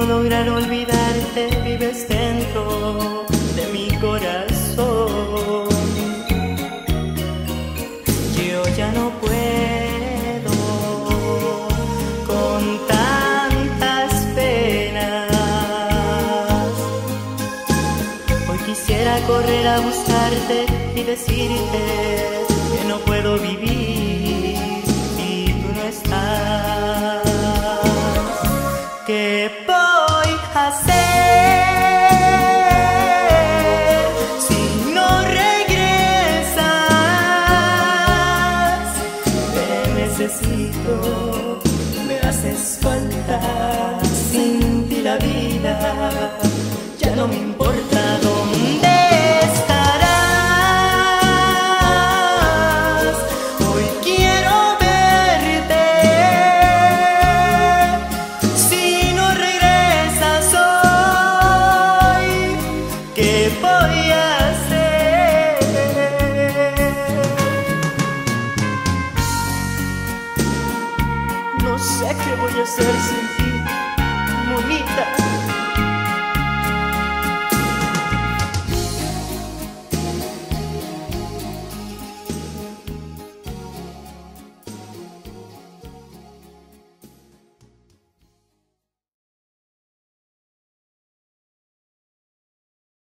lograr olvidarte, vives dentro de mi corazón. Yo ya no puedo con tantas penas. Hoy quisiera correr a buscarte y decirte que no puedo vivir. hacer si no regresas? Te necesito, me haces falta, sin ti la vida ya no me importa. No sé qué voy a hacer sin ti, monita.